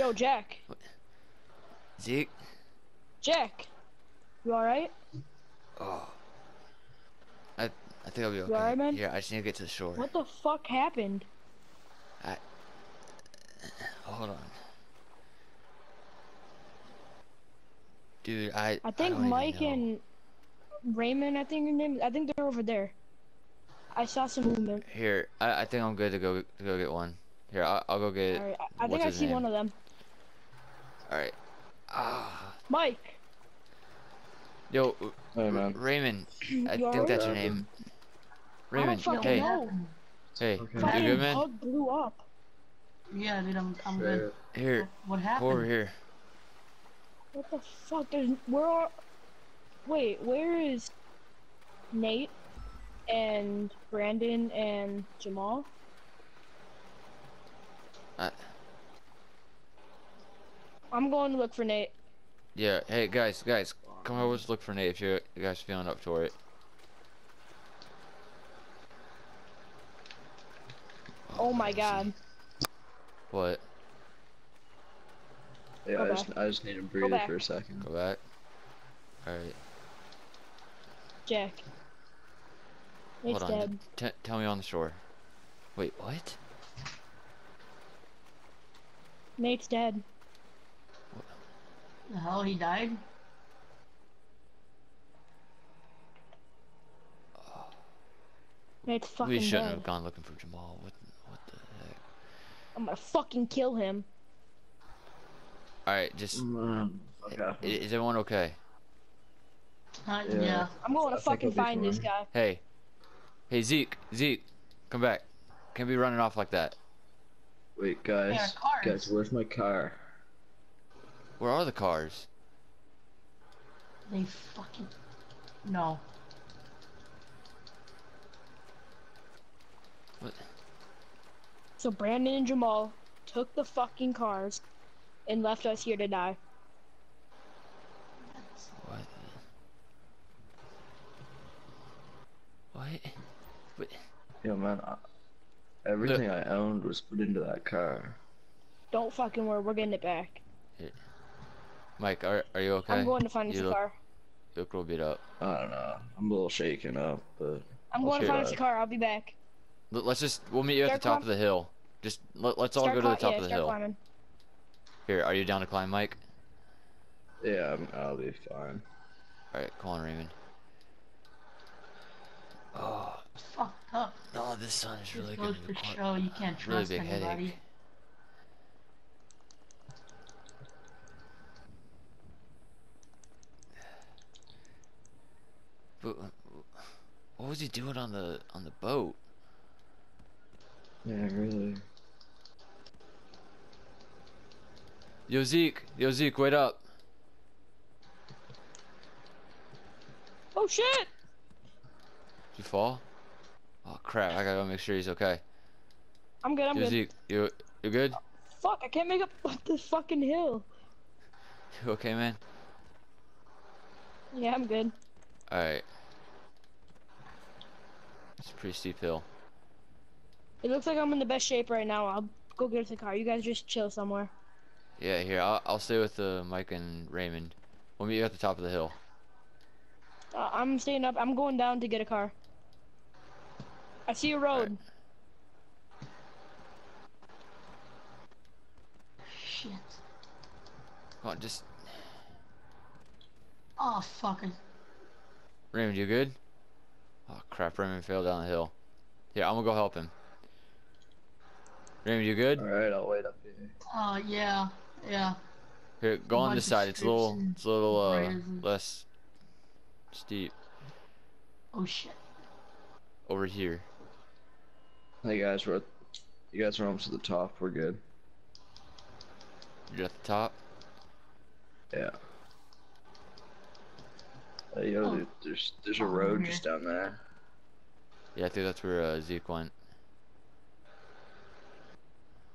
Yo, Jack. Zeke. Jack. You alright? Oh. I I think I'll be okay. alright, man? Here, I just need to get to the shore. What the fuck happened? I hold on. Dude, I I think even Mike and Raymond, I think your name. I think they're over there. I saw some movement. Here, I, I think I'm good to go to go get one. Here, I'll, I'll go get. Alright, I, I think I see name? one of them. All right. Ah, Mike. yo, Hey man. Raymond. I You think that's alright? your name. Raymond. fucking Hey, know. hey, Okay. you Fucking good, man? bug blew up. Yeah, dude, I'm, I'm good. Here, What happened? over here. What the fuck? There's where are? Wait, where is Nate and Brandon and Jamal? Uh, I'm going to look for Nate. yeah. Hey, guys, guys, come over. Let's look for Nate if you're, you guys feeling up for it. Oh my god. What? Yeah, Go I just, I just need to breathe for a second. Go back. All right. Jack. Nate's Hold on. dead. T tell me on the shore. Wait, what? Nate's dead. The hell, he died? Nate's fucking we shouldn't dead. have gone looking for Jamal. What? What the heck? I'm gonna fucking kill him. All right, just. Mm, okay. Is everyone okay? Uh, Yeah. yeah. I'm going to fucking find this guy. Hey, hey Zeke, Zeke, come back. Can't be running off like that. Wait, guys. Yeah. Guys, where's my car? Where are the cars? They fucking. No. What? So Brandon and Jamal took the fucking cars and left us here to die. What? What? What? Yo, man. I, everything I owned was put into that car. Don't fucking worry, we're getting it back. Mike, are are you okay? I'm going to find us You a car. You look real beat up. I don't know. I'm a little shaken up, but I'm I'll going to find it a car. I'll be back. Let- Let's just we'll meet you at the top climb- of the hill. Just let, let's all Start go to the top yeah, of the start hill. climbing. Here, are you down to climb, Mike? yeah, I'm, I'll be fine. All right, come on, Raymond. Oh Fucked up. no, this sun is really good. goes gonna show you can't really trust big anybody. headache. But what was he doing on the on the boat? Yeah, really. Yo Zeke, yo Zeke, wait up. Oh shit! Did you fall? Oh crap, I gotta go make sure he's okay. I'm good, I'm yo good. Zeke, you you good? Fuck, I can't make up this fucking hill. You okay, man? Yeah, I'm good. Alright. It's a pretty steep hill. It looks like I'm in the best shape right now. I'll go get the car. You guys just chill somewhere. Yeah, here, I'll, I'll stay with uh, Mike and Raymond. We'll meet you at the top of the hill. Uh, I'm staying up. I'm going down to get a car. I see a road. Shit. Come on, just Oh, fuck. I- Raymond, you good? Oh crap, Raymond fell down the hill. Yeah, I'm gonna go help him. Raymond, you good? Alright, I'll wait up here. Oh, yeah. Yeah. Here, go on this side. It's a little, it's a little uh, briars less steep Oh, shit. over here. Hey guys, we're you guys are almost at the top. We're good. You're at the top. Yeah. Hey, yo, Oh. dude, there's there's a Oh, road just down there. Yeah, I think that's where uh, Zeke went.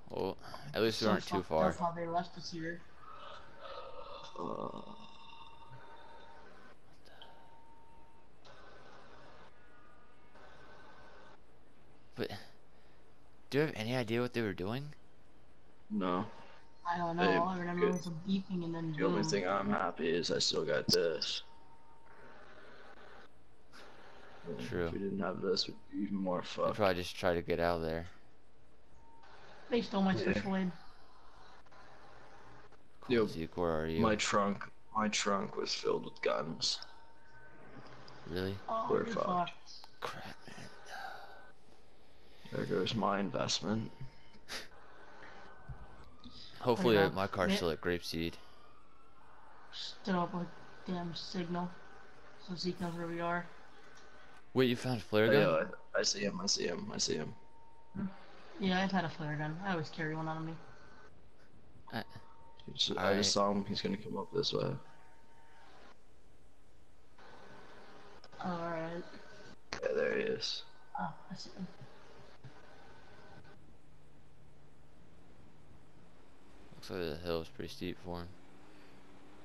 Well, at least we aren't too far. up how they left us here. Uh, But do you have any idea what they were doing? no. I don't know. Hey, All I remember good. was a beeping and then The only thing I'm happy is I still got this. True. If we didn't have this, we'd be even more I'd fucked. probably just try to get out of there. They stole my Yeah. special aid. Yo, Zeke, where are you? my trunk, my trunk was filled with guns. Really? Oh, We're you're fucked. fucked. Crap, man. There goes my investment. Hopefully yeah. my car's still at Grapeseed. Stood up a damn signal. So Zeke knows where we are. Wait, you found a flare Oh, gun? yeah, I, I see him. I see him. I see him. Yeah, I've had a flare gun. I always carry one on me. He's- I Alright. just saw him. He's gonna come up this way. Alright. Yeah, there he is. Oh, I see him. Looks like the hill is pretty steep for him.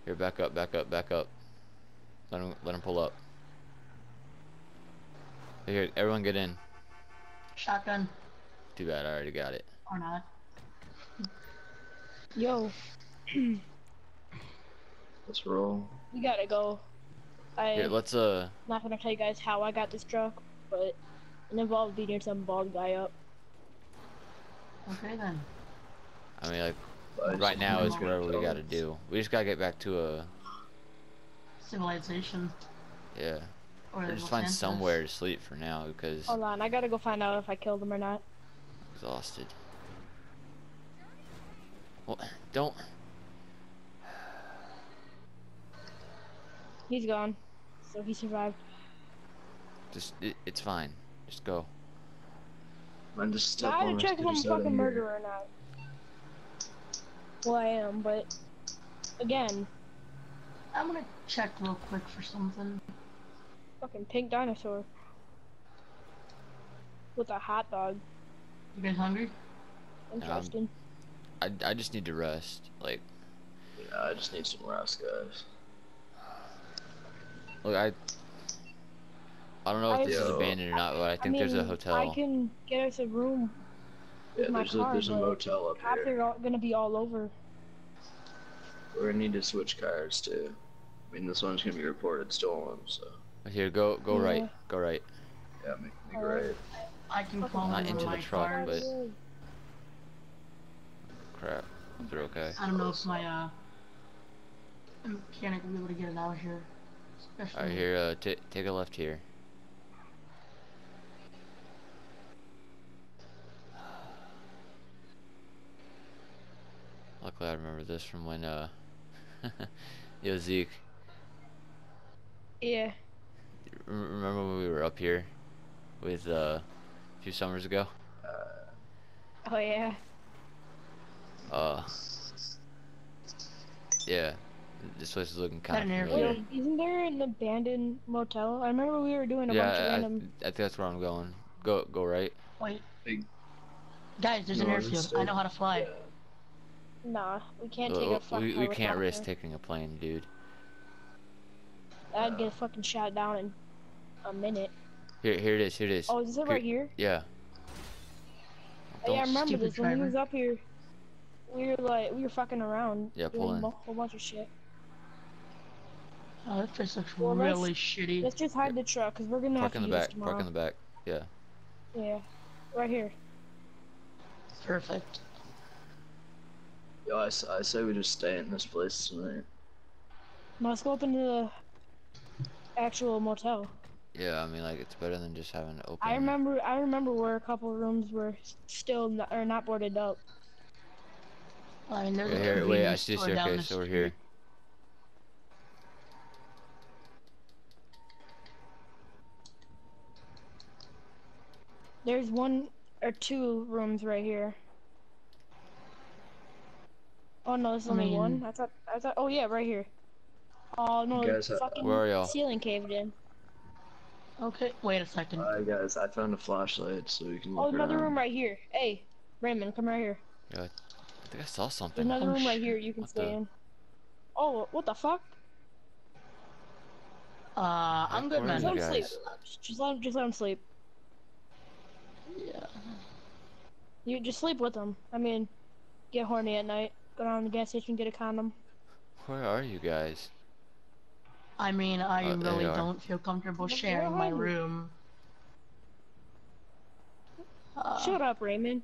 Here, back up, back up, back up. Let him, let him pull up. Here, everyone get in. Shotgun. Too bad, I already got it. Or not. Yo, Let's roll. we gotta go. I'm let's uh, not gonna tell you guys how I got this truck, but it involved beating some bald guy up. Okay then. I mean, like I just- right now is I'm whatever we gotta do. We just gotta get back to a, Civilization. yeah. Or Or just find Santos. somewhere to sleep for now because Hold on, I gotta go find out if I killed him or not. Exhausted. Well, don't. He's gone, so he survived. Just it, it's fine. Just go. Man, just I step had on to check if I'm a us out fucking here. murderer or not. Well, I am, but again, I'm gonna check real quick for something. Fucking pink dinosaur with a hot dog. You been hungry? Interesting. Um, I, I just need to rest. Like, Yeah, I just need some rest, guys. look, I. I don't know if I- this is abandoned or not, but I think there's a hotel. I can get us a room. Yeah, my there's a there's a but motel up Cops here. are all, gonna be all over. We're gonna need to switch cars too. I mean, this one's gonna be reported stolen, so Here, go go right, go right. yeah, make me Alright. great. I can Okay. call Not over into the truck, card. but- Crap, they're okay. I don't know if my uh mechanic will be able to get it out of here. Especially Alright, here, uh, t take a left here. Luckily, I remember this from when, uh, yo, Zeke, Yeah. Rem- remember when we were up here with, uh, a few summers ago? Oh yeah. Uh, yeah, this place is looking kind Got of airfield. familiar. Wait, isn't there an abandoned motel? I remember we were doing a bunch of Yeah, I, I think that's where I'm going. Go, go right. Wait. Big- Guys, there's an Northern airfield. I know how to fly. Yeah. Nah, we can't Uh, take a fucking we, we can't risk helicopter. taking a plane, dude. I'd get fucking shot down in a minute. Here, here it is. Here it is. Oh, is it right here? Yeah. Oh, yeah, I remember stupid this when we was up here. We were like, we were fucking around. Yeah, doing pull in. a whole bunch of shit. Oh, that place looks Well, let's- really shitty. Let's just hide the truck, cause we're gonna Park have in the use back. tomorrow. Park in the back. Yeah. Yeah, right here. Perfect. Yo, I say we just stay in this place tonight. Now let's go up into the actual motel. Yeah. I mean, like, it's better than just having to open. I remember, I remember where a couple rooms were still not, or not boarded up. Oh, I mean, there's Here, a here, wait. I see a store down the staircase over here. There's one or two rooms right here. Oh no, there's I only mean- one. I thought, I thought. Oh yeah, right here. Oh no, You guys have- fucking Where are ceiling caved in. Okay, wait a second. Alright, guys, I found a flashlight so we can Oh, look another around. room right here. Hey, Raymond, come right here. I think I saw There's something. another Oh, room right here you can What stay the- in. Oh, what the fuck? Uh, I'm good, Where Just man. let you him sleep. Just let him, just let him sleep. Yeah. You just sleep with him. I mean, get horny at night. Go down to the gas station, get a condom. Where are you guys? I mean, I Uh, really don't feel comfortable Well, sharing my where are you? room. Uh, Shut up, Raymond.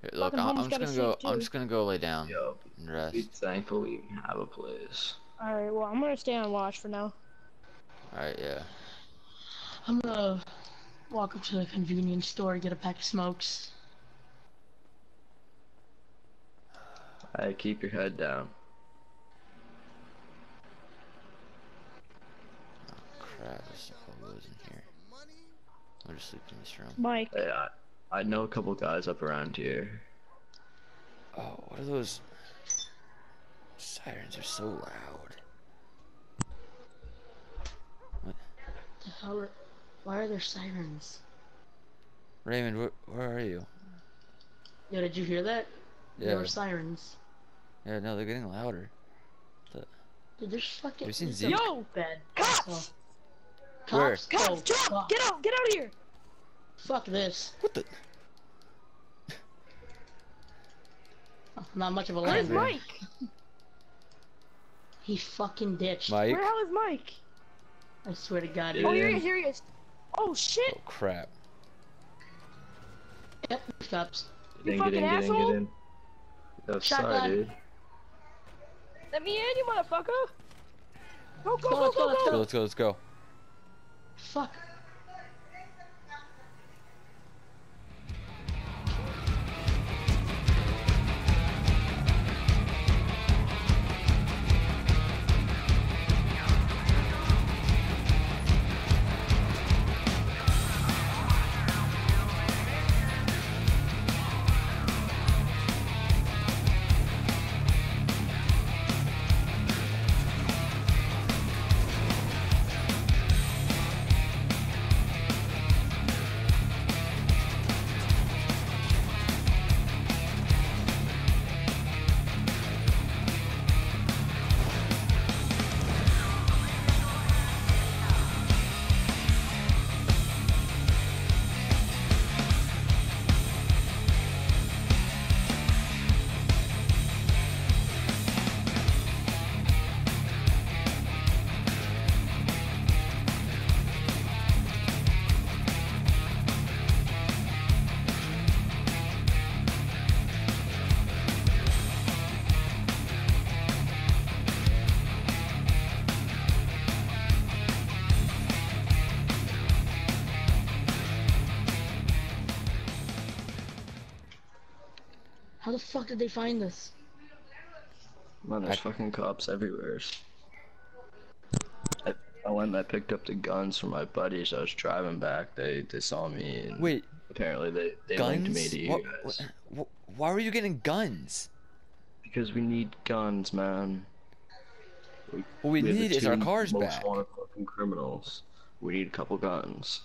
Here, look, I'm, I'm just gonna go. sleep, I'm just gonna go lay down Yo, and be rest. thankful we even have a place. Alright, well, I'm gonna stay on watch for now. All right, yeah. I'm gonna walk up to the convenience store, get a pack of smokes. I keep your head down. Crap, this probably was in here. I'll just sleep in this room. Mike, Hey, I, I know a couple guys up around here. Oh, what are those? Sirens are so loud. What? The hell are, why are there sirens? Raymond, where, where are you? Yo, did you hear that? There Yeah, were sirens. yeah, no, they're getting louder. Dude, there's fucking. Have you seen there's Zeke? Yo! Bed. Cops! Where? Cops? Cops, Oh, jump! fuck. Get out! Get out of here! Fuck this. What the? Oh, not much of a Where's land. Mike? Mike? He fucking ditched. Mike? Where the hell is Mike? I swear to God. Yeah. Oh, here he is, here he is. Oh, shit! Oh crap! Yep, cops. Get You get in, fucking get in, asshole. get in. Yo, Shotgun. sorry, dude. Let me in, you motherfucker! Go, go, Go, go, let's go, go, let's Let's go, go! let's go, let's go. Fuck. Fuck did they find us? Man, there's I- fucking cops everywhere. I, I went and I picked up the guns from my buddies. I was driving back. They they saw me and Wait, apparently they, they guns? linked me to you What- guys. what- why were you getting guns? Because we need guns, man. What we, have the need is our two cars most back. wanted fucking criminals. We need a couple guns.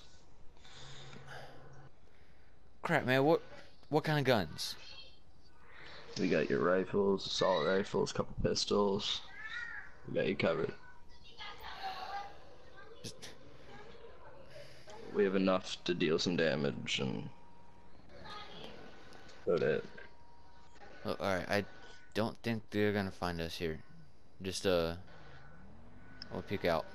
Crap, man. What, what kind of guns? We got your rifles, assault rifles, couple pistols. We got you covered. We have enough to deal some damage and about it. Oh, all right, I don't think they're gonna find us here. Just uh, we'll peek out.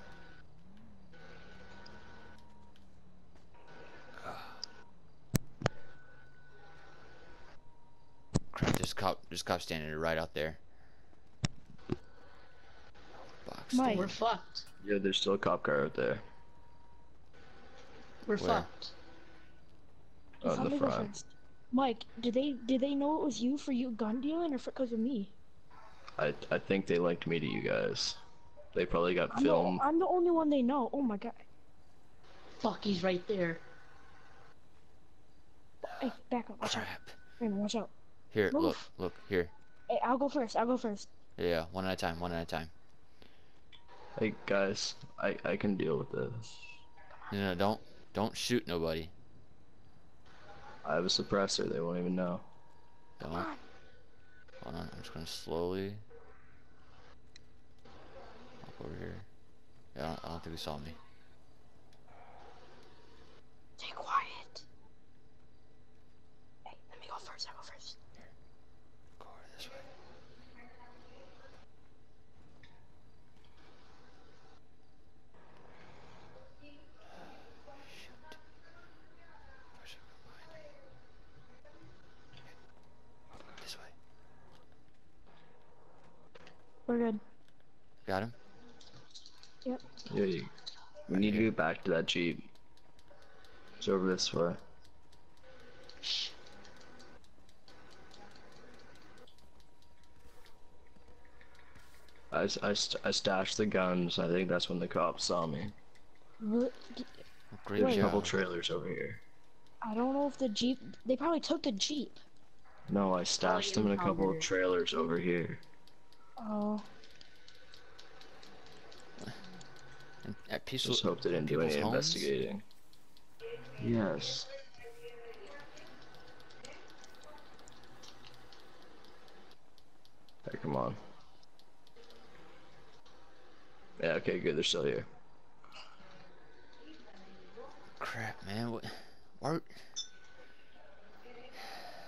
Crap! There's cop. There's cop standing right out there. Box. Mike. We're fucked. Yeah, there's still a cop car out there. We're Where? fucked. Oh, in the me front. first. Mike, did they did they know it was you for you gun dealing or for because of me? I I think they linked me to you guys. They probably got I'm film. The, I'm the only one they know. Oh my god. Fuck, he's right there. Hey, back up. Watch out. Raymond, watch out. Here, look, Move. look, here. Hey, I'll go first. I'll go first. Yeah, one at a time, one at a time. Hey guys, I I can deal with this. No, no, don't, don't shoot nobody. I have a suppressor. They won't even know. Don't. Come on. Hold on, I'm just gonna slowly walk over here. Yeah, I don't, I don't think he saw me. Stay quiet. Hey, let me go first. I'll go first. Go over this way. We're good. Got him? Yep. Yeah, you, we need to get back to that jeep. It's over this way. I, s- I, st- I stashed the guns. I think that's when the cops saw me. Re- Great There's a couple trailers over here. I don't know if the jeep. They probably took the jeep. No, I stashed them in a couple of trailers over here. Oh. And At peaceful. Just hope they didn't do any homes? investigating. Yes. Hey, come on. Yeah, okay, good. They're still here. Crap, man. What? Why?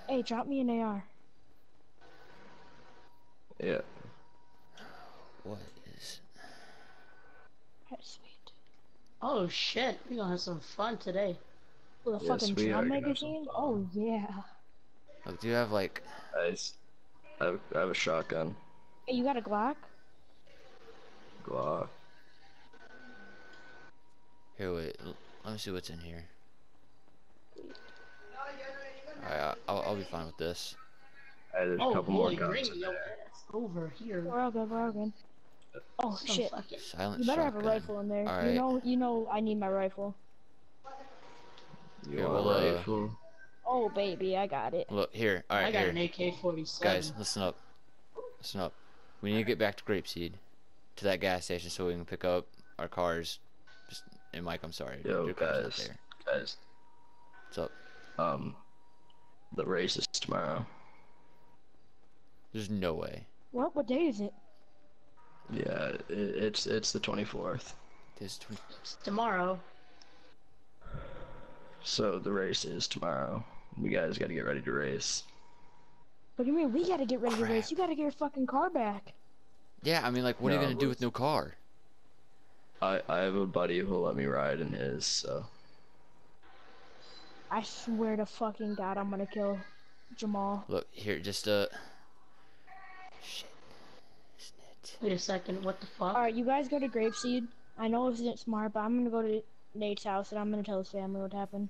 Hey, drop me an AR. Yeah. What is? That's sweet. Oh shit, we gonna have some fun today. With a Yes, fucking we drum gonna have some magazine? Oh, yeah. Look, do you have like? I, s- I have, I have a shotgun. Hey, you got a Glock? Glock. Here, wait. Let me see what's in here. Alright, I'll, I'll be fine with this. Hey, there's oh, a couple more guns bring in there. over here. We're all good, we're all good. Oh, Some shit. Silent You better have a rifle in there. You know, you know I need my rifle. You Here, want uh, rifle? Oh, baby, I got it. Look here. I Alright, got here. an AK-47. Guys, listen up. Listen up. We need to get back to Grapeseed, to that gas station, so we can pick up our cars. Just and Mike, I'm sorry. Yo, your car's not guys. there. Guys, What's up? um, the race is tomorrow. There's no way. What? What day is it? Yeah, it, it's it's the 24th. This 20 It's tomorrow. So the race is tomorrow. We guys got to get ready to race. What do you mean? We gotta get ready to race. You gotta get your fucking car back. Yeah, I mean, like, what are you gonna do with no car? I I have a buddy who'll let me ride in his. So I swear to fucking God, I'm gonna kill Jamal. Look here, just uh. Shit. Isn't it? Wait a second, what the fuck? Alright, you guys go to Grapeseed. I know this isn't smart, but I'm gonna go to Nate's house and I'm gonna tell his family what happened.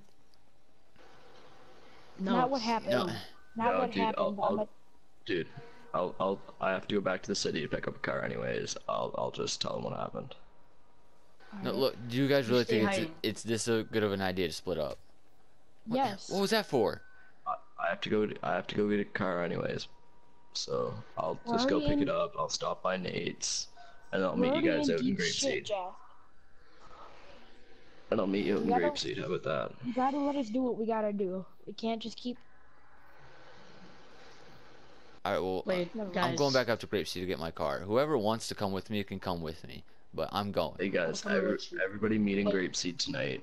no, Not what happened. No. Not No, what dude, happened, I'll- but I'm I'll- gonna- dude, I'll I'll I have to go back to the city to pick up a car anyways. I'll I'll just tell him what happened. No, look. Do you guys really stay think it's hiding. it's this a good of an idea to split up? What- Yes. What was that for? I, I have to go. To, I have to go get a car anyways. So I'll We're just go pick in- it up. I'll stop by Nate's, and I'll We're meet you guys in out in deep shit, Grapeseed. And I'll meet you out in You Grapeseed. How about that? You gotta let us do what we gotta do. We can't just keep. All right. Well, Wait, Never mind. I'm going back up to Grapeseed to get my car. Whoever wants to come with me can come with me, but I'm going. Hey guys, every, everybody meet in But- Grapeseed tonight.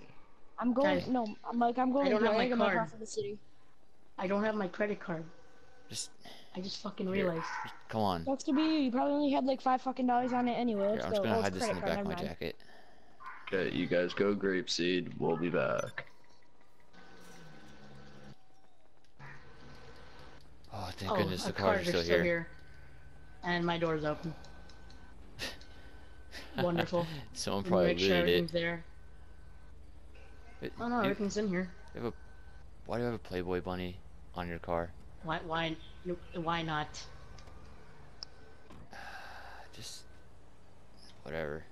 I'm going. Guys, no, I'm like I'm going. I don't have to my get my car card. from the city. I don't have my credit card. Just I just fucking Here. realized. come on. Sucks to be you. You probably only had like five fucking dollars on it anyway. Here, Let's I'm just gonna oh, hide this in the back of my mind. jacket. Okay, you guys go Grapeseed. We'll be back. Oh, thank oh, goodness our the cars are still, still here. here. And my door's open. Wonderful. Someone Let me probably make sure looted everything's it. there. It- Oh no, you- everything's in here. Why do you have a Playboy bunny on your car? Why? Why? Why not? Just whatever.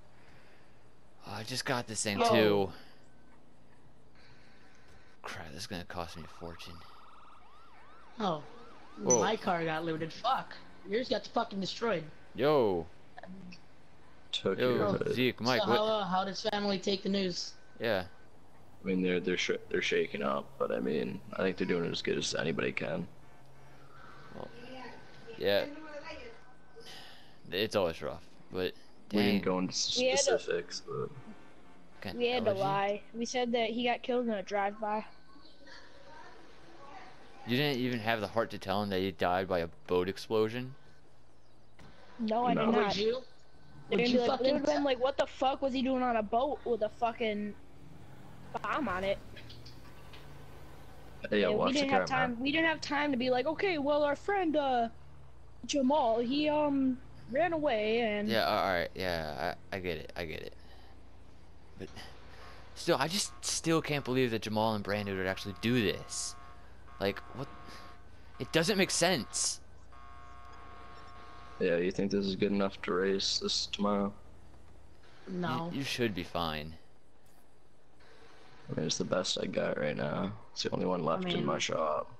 Oh, I just got this thing Oh. too. Crap, this is gonna cost me a fortune. Oh, Whoa. my car got looted. Fuck. Yours got fucking destroyed. Yo, Took yo, your. Zeke, Mike, so how, uh, how does family take the news? Yeah, I mean, they're they're sh- they're shaking up, but I mean, I think they're doing as good as anybody can. Yeah. It's always rough, but We didn't go into We a- specifics, but can't We had to lie. We said that he got killed in a drive-by. You didn't even have the heart to tell him that he died by a boat explosion. No, I No. did Would not. you? They'd Would be you like, fucking? would have been like, "What the fuck was he doing on a boat with a fucking bomb on it?" hey, yeah, And we didn't car, have time. man. We didn't have time to be like, "Okay, well, our friend uh, Jamal, he um ran away and Yeah, all right, yeah, I, I get it, I get it. But still, I just still can't believe that Jamal and Brandon would actually do this. Like, what? It doesn't make sense. Yeah, you think this is good enough to race this tomorrow? No. You, should be fine. I mean, it's the best I got right now. It's the only one left in my shop.